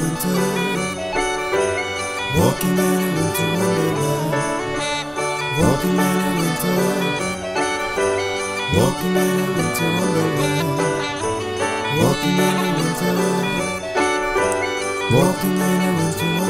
winter, walking in a winter. Wonderland, walking in a winter, walking in a winter. Wonderland, walking in a winter, walking